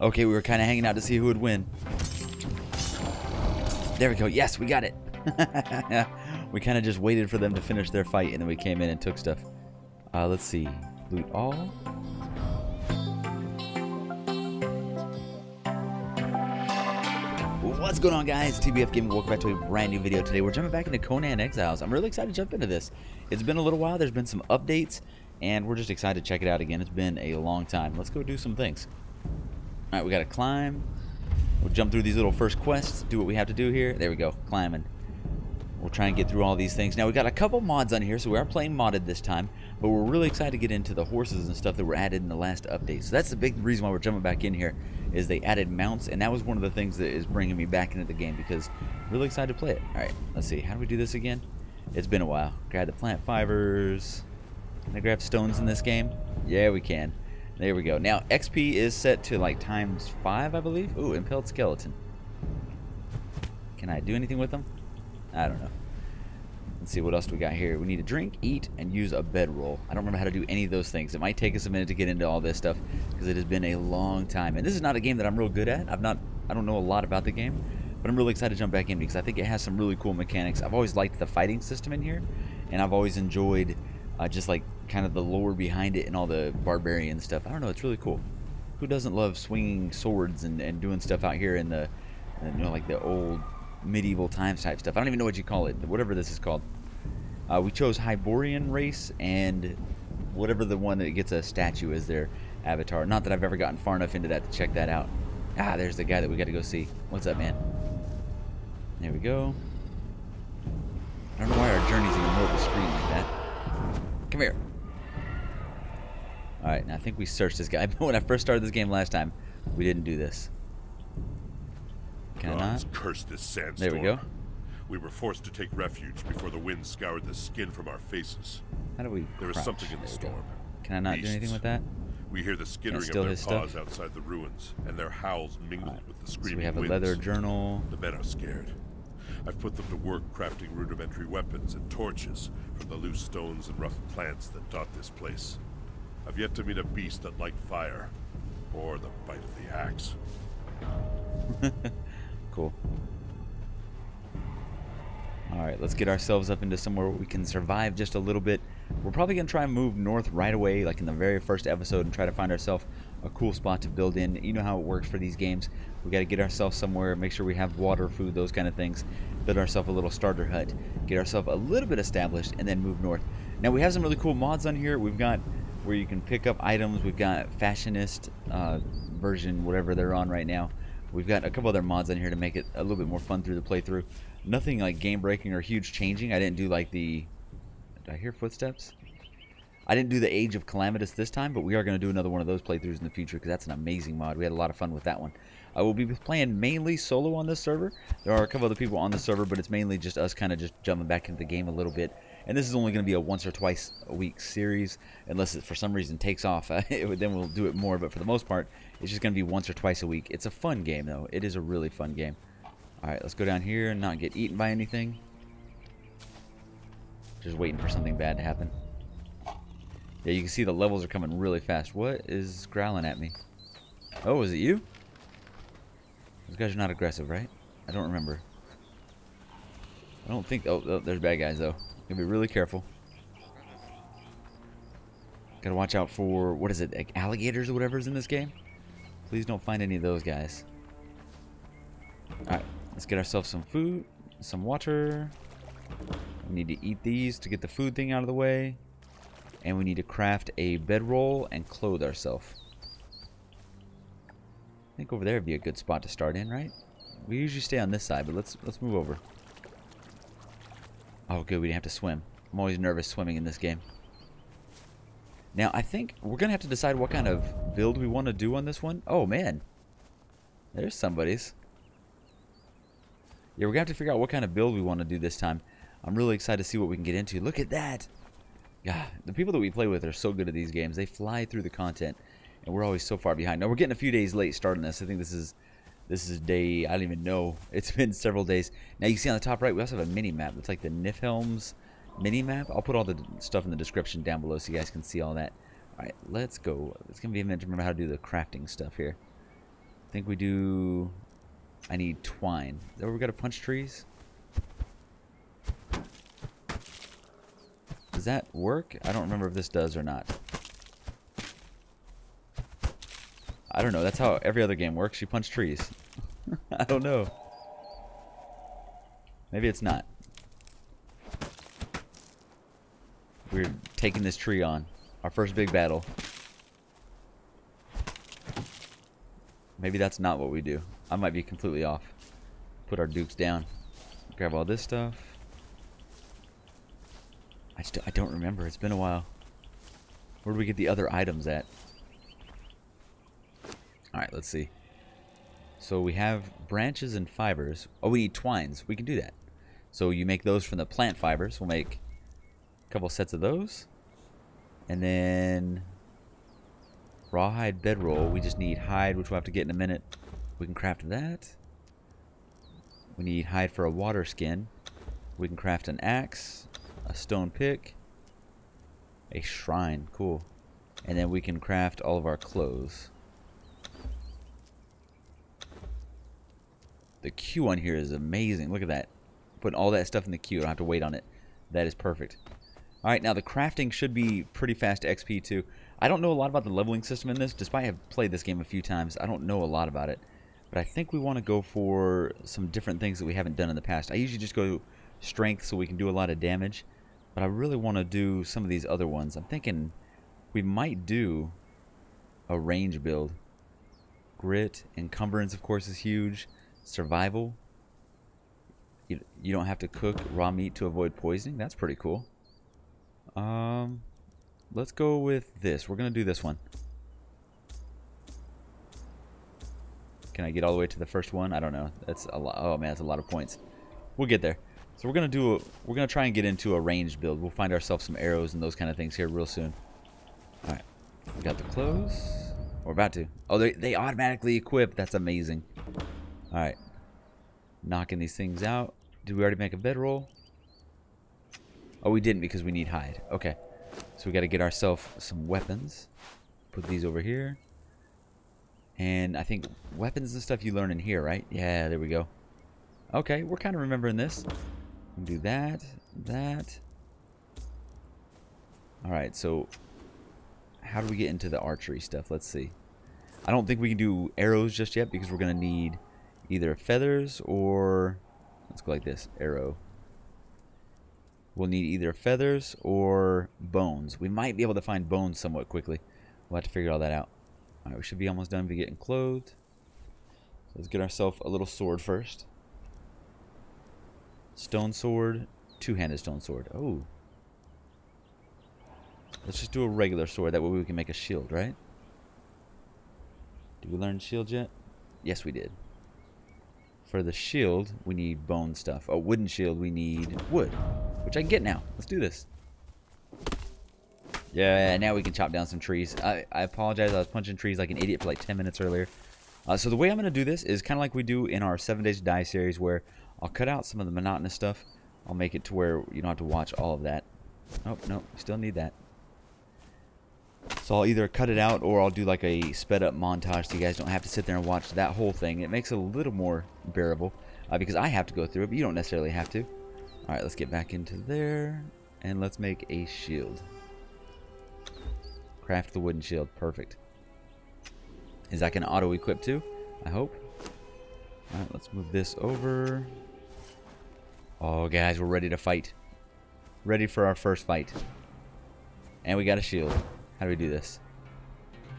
Okay, we were kind of hanging out to see who would win. There we go. Yes, we got it. we kind of just waited for them to finish their fight, and then we came in and took stuff. Uh, let's see. Loot all. What's going on, guys? TBF Gaming. Welcome back to a brand new video today. We're jumping back into Conan Exiles. I'm really excited to jump into this. It's been a little while. There's been some updates, and we're just excited to check it out again. It's been a long time. Let's go do some things. Alright, we gotta climb. We'll jump through these little first quests, do what we have to do here. There we go, climbing. We'll try and get through all these things. Now, we got a couple mods on here, so we are playing modded this time, but we're really excited to get into the horses and stuff that were added in the last update. So that's the big reason why we're jumping back in here, is they added mounts, and that was one of the things that is bringing me back into the game, because I'm really excited to play it. Alright, let's see, how do we do this again? It's been a while. Grab the plant fibers. Can I grab stones in this game? Yeah, we can. There we go. Now, XP is set to like times 5, I believe. Ooh, impaled skeleton. Can I do anything with them? I don't know. Let's see, what else we got here? We need to drink, eat, and use a bedroll. I don't remember how to do any of those things. It might take us a minute to get into all this stuff because it has been a long time. And this is not a game that I'm real good at. I've not, I don't know a lot about the game, but I'm really excited to jump back in because I think it has some really cool mechanics. I've always liked the fighting system in here, and I've always enjoyed uh, just like kind of the lore behind it and all the barbarian stuff. I don't know, it's really cool. Who doesn't love swinging swords and, and doing stuff out here in the, you know, like the old medieval times type stuff? I don't even know what you call it, whatever this is called. Uh, we chose Hyborian race and whatever the one that gets a statue as their avatar. Not that I've ever gotten far enough into that to check that out. Ah, there's the guy that we got to go see. What's up, man? There we go. I don't know why our journey's in the middle of the screen like that. Come here. Alright, now I think we searched this guy. when I first started this game last time, we didn't do this. Can I not? Curse this sandstorm. There we go. We were forced to take refuge before the wind scoured the skin from our faces. How do we There was something in the There we go. storm. Can I not do anything with that? We hear the skittering of their paws stuff? outside the ruins, and their howls mingled with the So screaming we have a winds. leather journal. The men are scared. I've put them to work crafting rudimentary weapons and torches from the loose stones and rough plants that dot this place. I've yet to meet a beast that liked fire, or the bite of the axe. Cool. Alright, let's get ourselves up into somewhere where we can survive just a little bit. We're probably going to try and move north right away, like in the very first episode, and try to find ourselves a cool spot to build in. You know how it works for these games. we got to get ourselves somewhere, make sure we have water, food, those kind of things. Build ourselves a little starter hut. Get ourselves a little bit established, and then move north. Now, we have some really cool mods on here. We've got where you can pick up items. We've got Fashionist uh, version, whatever they're on right now. We've got a couple other mods on here to make it a little bit more fun through the playthrough. Nothing like game breaking or huge changing. I didn't do like the. Did I hear footsteps? I didn't do the Age of Calamitous this time, but we are going to do another one of those playthroughs in the future because that's an amazing mod. We had a lot of fun with that one. I will be playing mainly solo on this server. There are a couple other people on the server, but it's mainly just us kind of just jumping back into the game a little bit. And this is only going to be a once or twice a week series, unless it for some reason takes off. then we'll do it more, but for the most part, it's just going to be once or twice a week. It's a fun game, though. It is a really fun game. Alright, let's go down here and not get eaten by anything. Just waiting for something bad to happen. Yeah, you can see the levels are coming really fast. What is growling at me? Oh, is it you? Those guys are not aggressive, right? I don't remember. I don't think... Oh, oh there's bad guys, though. Gotta be really careful. Gotta watch out for... What is it? Like alligators or whatever's in this game? Please don't find any of those guys. Alright, let's get ourselves some food, some water. We need to eat these to get the food thing out of the way. And we need to craft a bedroll and clothe ourselves. I think over there would be a good spot to start in, right? We usually stay on this side, but let's let's move over. Oh, good, we didn't have to swim. I'm always nervous swimming in this game. Now, I think we're going to have to decide what kind of build we want to do on this one. Oh, man. There's somebody's. Yeah, we're going to have to figure out what kind of build we want to do this time. I'm really excited to see what we can get into. Look at that. Yeah, the people that we play with are so good at these games. They fly through the content, and we're always so far behind. Now, we're getting a few days late starting this. I think this is this is day, I don't even know. It's been several days. Now, you see on the top right, we also have a mini-map. It's like the Niflheim's mini-map. I'll put all the stuff in the description down below so you guys can see all that. All right, let's go. It's going to be a minute to remember how to do the crafting stuff here. I think we do... I need twine. Is that where we gotta punch trees? Does that work? I don't remember if this does or not. I don't know. That's how every other game works. You punch trees. I don't know. Maybe it's not. We're taking this tree on. Our first big battle. Maybe that's not what we do. I might be completely off. Put our dukes down. Grab all this stuff. I still I don't remember. It's been a while. Where do we get the other items at? Alright, let's see. So we have branches and fibers. Oh, we need twines. We can do that. So you make those from the plant fibers. We'll make a couple sets of those. And then rawhide bedroll. We just need hide, which we'll have to get in a minute. We can craft that. We need hide for a water skin. We can craft an axe, a stone pick, a shrine. Cool. And then we can craft all of our clothes. The queue on here is amazing. Look at that. Putting all that stuff in the queue. I don't have to wait on it. That is perfect. Alright, now the crafting should be pretty fast XP too. I don't know a lot about the leveling system in this, despite I have played this game a few times. I don't know a lot about it. But I think we want to go for some different things that we haven't done in the past. I usually just go strength so we can do a lot of damage. But I really want to do some of these other ones. I'm thinking we might do a range build. Grit, encumbrance of course is huge. Survival. You, you don't have to cook raw meat to avoid poisoning. That's pretty cool. Um, let's go with this. We're going to do this one. Can I get all the way to the first one? I don't know. That's a lot. Oh man, that's a lot of points. We'll get there. So we're gonna do. A, we're gonna try and get into a ranged build. We'll find ourselves some arrows and those kind of things here real soon. All right, we got the clothes. We're about to. Oh, they they automatically equip. That's amazing. All right, knocking these things out. Did we already make a bedroll? Oh, we didn't because we need hide. Okay, so we got to get ourselves some weapons. Put these over here. And I think weapons and stuff you learn in here, right? Yeah, there we go. Okay, we're kind of remembering this. Do that, that. Alright, so how do we get into the archery stuff? Let's see. I don't think we can do arrows just yet because we're going to need either feathers or... Let's go like this. Arrow. We'll need either feathers or bones. We might be able to find bones somewhat quickly. We'll have to figure all that out. Alright, we should be almost done with getting clothed. So let's get ourselves a little sword first. Stone sword, two-handed stone sword. Oh. Let's just do a regular sword. That way we can make a shield, right? Did we learn shield yet? Yes, we did. For the shield, we need bone stuff. A wooden shield, we need wood. Which I can get now. Let's do this. Yeah, now we can chop down some trees. I, I apologize. I was punching trees like an idiot for like 10 minutes earlier. Uh, so the way I'm going to do this is kind of like we do in our 7 Days to Die series where I'll cut out some of the monotonous stuff. I'll make it to where you don't have to watch all of that. Oh, no, still need that. So I'll either cut it out or I'll do like a sped up montage so you guys don't have to sit there and watch that whole thing. It makes it a little more bearable uh, because I have to go through it, but you don't necessarily have to. Alright, let's get back into there and let's make a shield. Craft the wooden shield. Perfect. Is that going to auto-equip too? I hope. Alright, let's move this over. Oh, guys, we're ready to fight. Ready for our first fight. And we got a shield. How do we do this?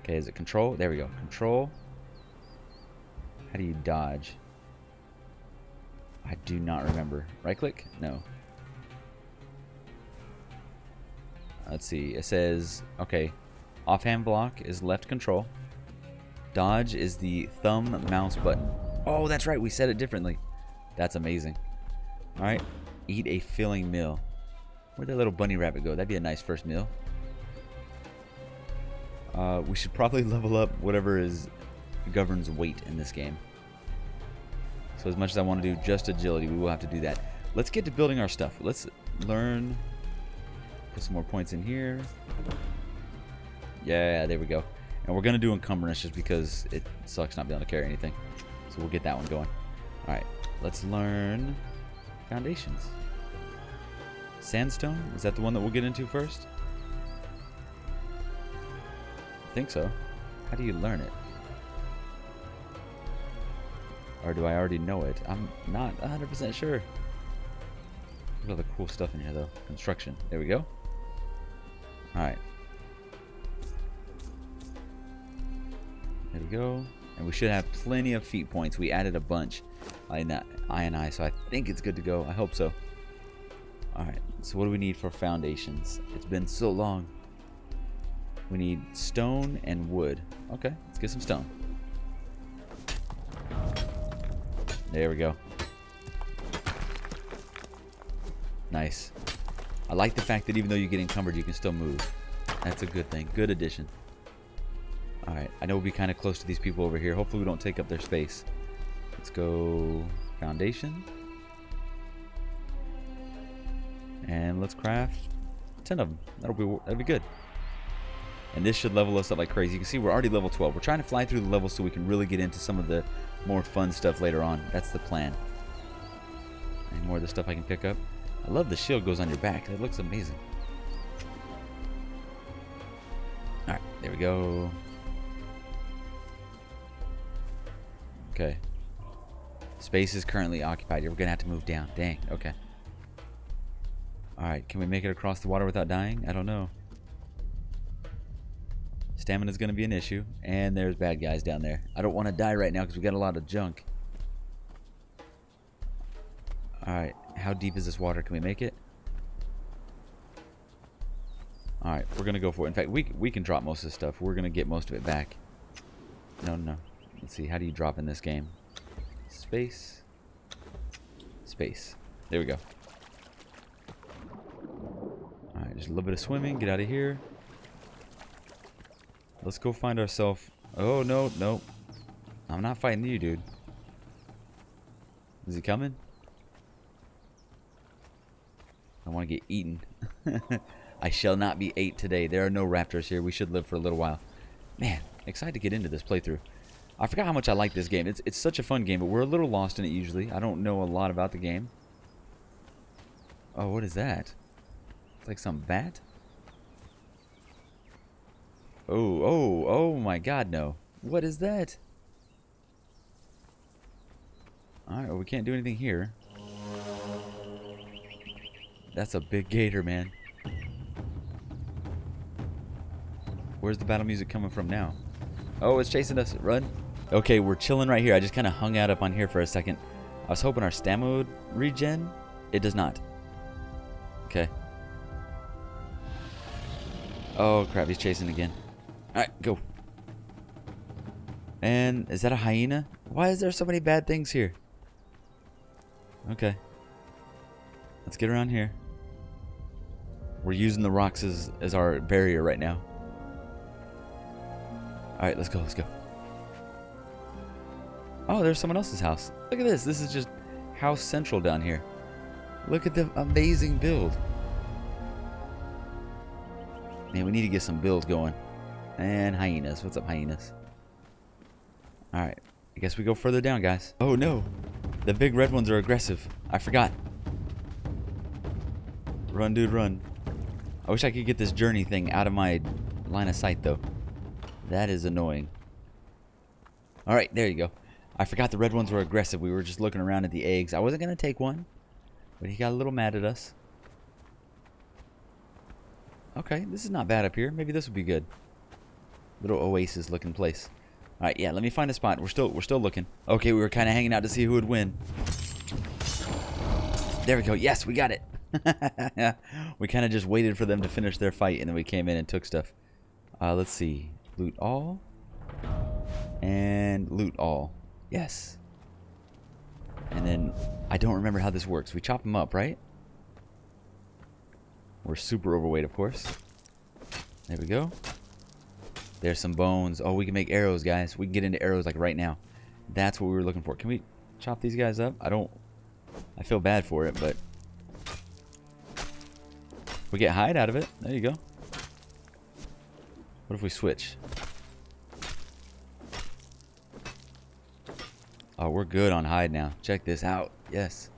Okay, is it control? There we go. Control. How do you dodge? I do not remember. Right click? No. Uh, let's see. It says, okay, Offhand block is left control. Dodge is the thumb mouse button. Oh, that's right. We said it differently. That's amazing. All right. Eat a filling meal. Where'd that little bunny rabbit go? That'd be a nice first meal. Uh, we should probably level up whatever is governs weight in this game. So as much as I want to do just agility, we will have to do that. Let's get to building our stuff. Let's learn. Put some more points in here. Yeah, there we go. And we're going to do encumbrance just because it sucks not being able to carry anything. So we'll get that one going. Alright, let's learn foundations. Sandstone? Is that the one that we'll get into first? I think so. How do you learn it? Or do I already know it? I'm not 100% sure. Look at all the cool stuff in here, though. Construction. There we go. Alright. There we go. And we should have plenty of feat points. We added a bunch uh, in that I, and I so I think it's good to go. I hope so. Alright, so what do we need for foundations? It's been so long. We need stone and wood. Okay, let's get some stone. There we go. Nice. I like the fact that even though you get encumbered, you can still move. That's a good thing. Good addition. Alright, I know we'll be kind of close to these people over here. Hopefully we don't take up their space. Let's go foundation. And let's craft 10 of them. That'll be, that'll be good. And this should level us up like crazy. You can see we're already level 12. We're trying to fly through the levels so we can really get into some of the more fun stuff later on. That's the plan. Any more of the stuff I can pick up? I love the shield goes on your back. It looks amazing. Alright, there we go. Okay. Space is currently occupied. We're going to have to move down. Dang, okay. Alright, can we make it across the water without dying? I don't know. Stamina is going to be an issue. And there's bad guys down there. I don't want to die right now because we got a lot of junk. Alright, how deep is this water? Can we make it? Alright, we're going to go for it. In fact, we, we can drop most of this stuff. We're going to get most of it back. No, no. Let's see, how do you drop in this game? Space. Space. There we go. Alright, just a little bit of swimming. Get out of here. Let's go find ourselves... Oh, no, no. I'm not fighting you, dude. Is he coming? I want to get eaten. I shall not be ate today. There are no raptors here. We should live for a little while. Man, excited to get into this playthrough. I forgot how much I like this game. It's, it's such a fun game, but we're a little lost in it usually. I don't know a lot about the game. Oh, what is that? It's like some bat? Oh, oh, oh my god, no. What is that? Alright, well, we can't do anything here. That's a big gator, man. Where's the battle music coming from now? Oh, it's chasing us. Run. Okay, we're chilling right here. I just kind of hung out up on here for a second. I was hoping our stamina would regen. It does not. Okay. Oh, crap. He's chasing again. Alright, go. And is that a hyena? Why is there so many bad things here? Okay. Let's get around here. We're using the rocks as, as our barrier right now. Alright, let's go, let's go. Oh, there's someone else's house. Look at this. This is just house central down here. Look at the amazing build. Man, we need to get some builds going. And hyenas. What's up, hyenas? Alright. I guess we go further down, guys. Oh, no. The big red ones are aggressive. I forgot. Run, dude, run. I wish I could get this journey thing out of my line of sight, though. That is annoying. Alright, there you go. I forgot the red ones were aggressive. We were just looking around at the eggs. I wasn't going to take one, but he got a little mad at us. Okay, this is not bad up here. Maybe this would be good. Little oasis looking place. All right, yeah, let me find a spot. We're still we're still looking. Okay, we were kind of hanging out to see who would win. There we go. Yes, we got it. we kind of just waited for them to finish their fight, and then we came in and took stuff. Uh, let's see. Loot all. And loot all. Yes. And then, I don't remember how this works. We chop them up, right? We're super overweight, of course. There we go. There's some bones. Oh, we can make arrows, guys. We can get into arrows, like, right now. That's what we were looking for. Can we chop these guys up? I don't... I feel bad for it, but... We get hide out of it. There you go. What if we switch? Oh, we're good on hide now. Check this out. Yes.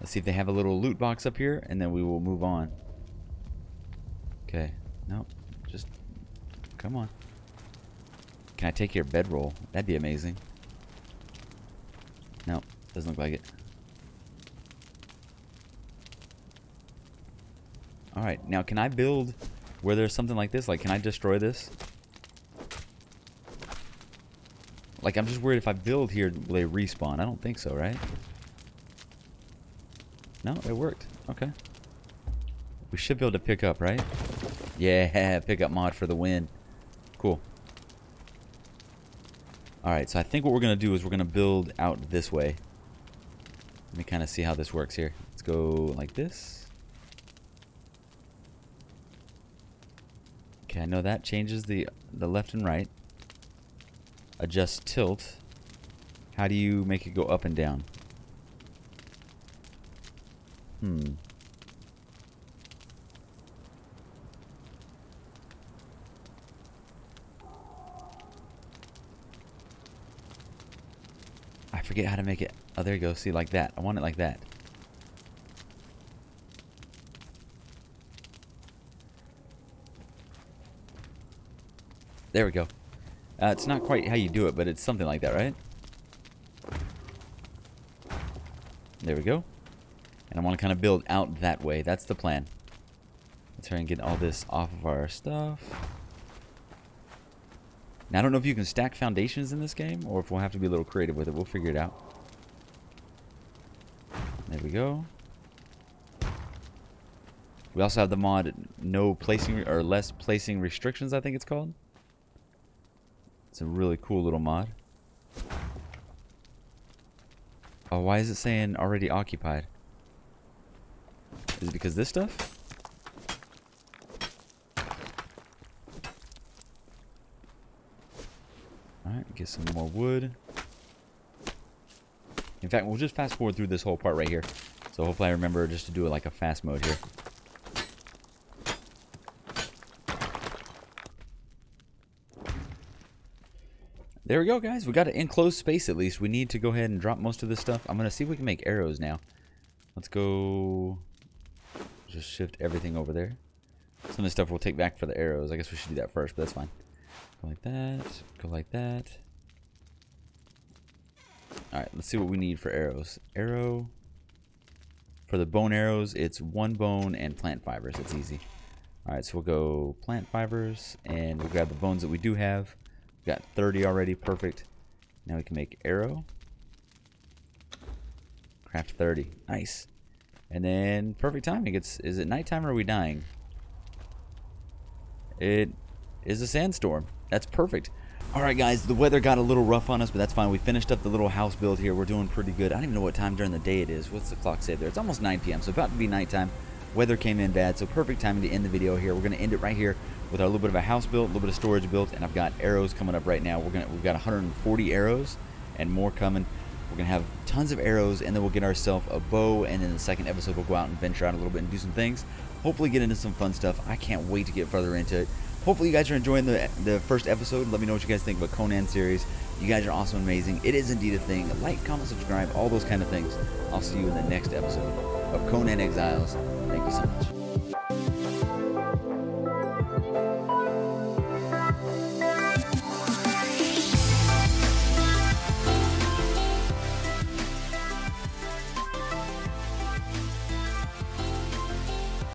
Let's see if they have a little loot box up here, and then we will move on. Okay. Nope. Just come on. Can I take your bedroll? That'd be amazing. Nope. Doesn't look like it. Alright, now can I build where there's something like this? Like, can I destroy this? Like, I'm just worried if I build here, will they respawn? I don't think so, right? No, it worked. Okay. We should be able to pick up, right? Yeah, pick up mod for the win. Cool. Alright, so I think what we're going to do is we're going to build out this way. Let me kind of see how this works here. Let's go like this. Okay, I know that changes the the left and right. Adjust tilt. How do you make it go up and down? Hmm. I forget how to make it. Oh, there you go. See, like that. I want it like that. There we go. Uh, it's not quite how you do it, but it's something like that, right? There we go. And I want to kind of build out that way. That's the plan. Let's try and get all this off of our stuff. Now, I don't know if you can stack foundations in this game, or if we'll have to be a little creative with it. We'll figure it out. There we go. We also have the mod no placing or less placing restrictions, I think it's called. It's a really cool little mod. Oh, why is it saying already occupied? Is it because this stuff? Alright, get some more wood. In fact, we'll just fast forward through this whole part right here. So hopefully I remember just to do it like a fast mode here. There we go, guys. We got an enclosed space at least. We need to go ahead and drop most of this stuff. I'm going to see if we can make arrows now. Let's go... Just shift everything over there. Some of the stuff we'll take back for the arrows. I guess we should do that first, but that's fine. Go like that. Go like that. Alright, let's see what we need for arrows. Arrow. For the bone arrows, it's one bone and plant fibers. It's easy. Alright, so we'll go plant fibers, and we'll grab the bones that we do have. Got 30 already, perfect. Now we can make arrow. Craft 30. Nice. And then perfect timing. It's is it nighttime or are we dying? It is a sandstorm. That's perfect. Alright guys, the weather got a little rough on us, but that's fine. We finished up the little house build here. We're doing pretty good. I don't even know what time during the day it is. What's the clock say there? It's almost 9 p.m., so about to be nighttime. Weather came in bad, so perfect timing to end the video here. We're going to end it right here with our little bit of a house built, a little bit of storage built, and I've got arrows coming up right now. We're gonna we've got 140 arrows and more coming. We're gonna have tons of arrows, and then we'll get ourselves a bow. And in the second episode, we'll go out and venture out a little bit and do some things. Hopefully, get into some fun stuff. I can't wait to get further into it. Hopefully, you guys are enjoying the the first episode. Let me know what you guys think the Conan series. You guys are awesome, amazing. It is indeed a thing. Like, comment, subscribe, all those kind of things. I'll see you in the next episode of Conan Exiles. Thank you so much.